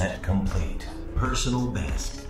set complete. Personal best.